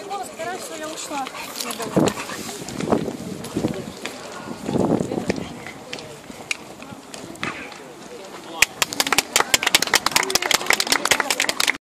Егор, загорай, что я ушла.